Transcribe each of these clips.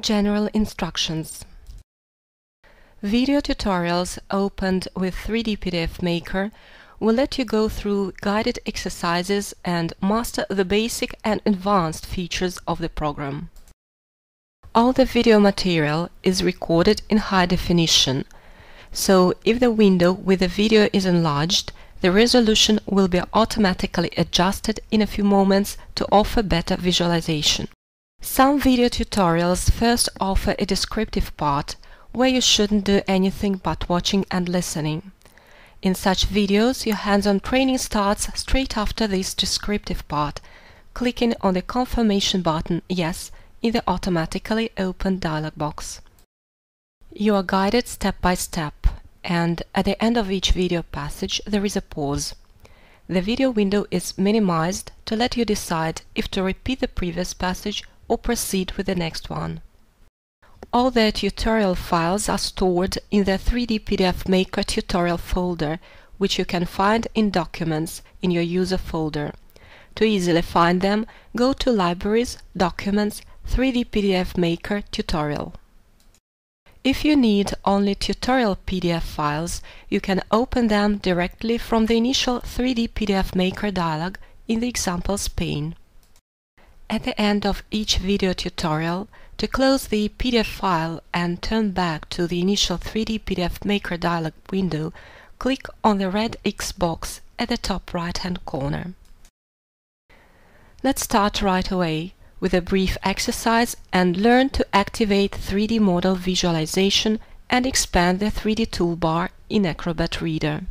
General instructions Video tutorials opened with 3D PDF Maker will let you go through guided exercises and master the basic and advanced features of the program. All the video material is recorded in high definition, so if the window with the video is enlarged, the resolution will be automatically adjusted in a few moments to offer better visualization. Some video tutorials first offer a descriptive part where you shouldn't do anything but watching and listening. In such videos, your hands-on training starts straight after this descriptive part, clicking on the confirmation button Yes in the automatically open dialog box. You are guided step by step, and at the end of each video passage there is a pause. The video window is minimized to let you decide if to repeat the previous passage or proceed with the next one. All the tutorial files are stored in the 3D PDF Maker tutorial folder, which you can find in Documents in your user folder. To easily find them, go to Libraries, Documents, 3D PDF Maker Tutorial. If you need only tutorial PDF files, you can open them directly from the initial 3D PDF Maker dialog in the Examples pane. At the end of each video tutorial, to close the PDF file and turn back to the initial 3D PDF Maker dialog window, click on the red X box at the top right-hand corner. Let's start right away with a brief exercise and learn to activate 3D model visualization and expand the 3D toolbar in Acrobat Reader.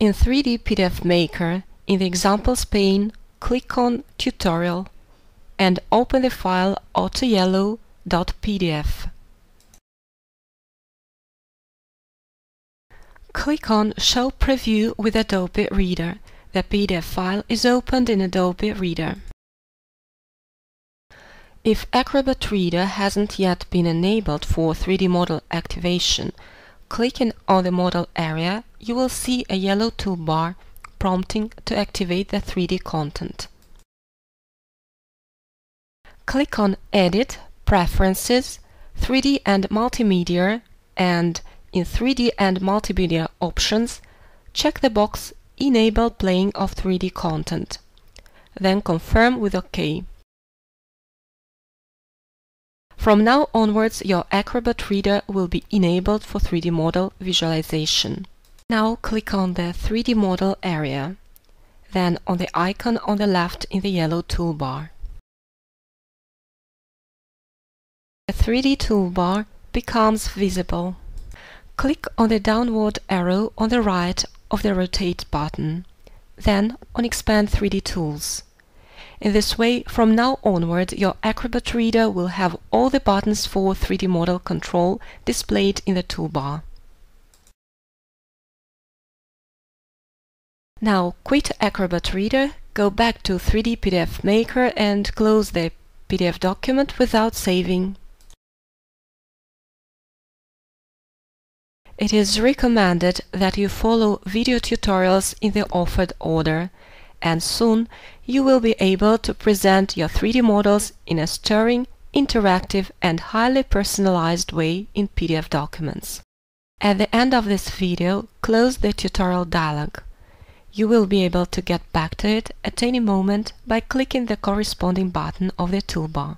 In 3D PDF Maker, in the Examples pane, click on Tutorial and open the file autoyellow.pdf. Click on Show Preview with Adobe Reader. The PDF file is opened in Adobe Reader. If Acrobat Reader hasn't yet been enabled for 3D model activation, clicking on the model area, you will see a yellow toolbar prompting to activate the 3D content. Click on Edit, Preferences, 3D and Multimedia and in 3D and Multimedia options, check the box Enable playing of 3D content. Then confirm with OK. From now onwards, your Acrobat Reader will be enabled for 3D model visualization. Now click on the 3D model area, then on the icon on the left in the yellow toolbar. The 3D toolbar becomes visible. Click on the downward arrow on the right of the Rotate button, then on Expand 3D Tools. In this way, from now onward, your Acrobat Reader will have all the buttons for 3D model control displayed in the toolbar. Now quit Acrobat Reader, go back to 3D PDF Maker and close the PDF document without saving. It is recommended that you follow video tutorials in the offered order, and soon you will be able to present your 3D models in a stirring, interactive and highly personalized way in PDF documents. At the end of this video, close the tutorial dialog. You will be able to get back to it at any moment by clicking the corresponding button of the toolbar.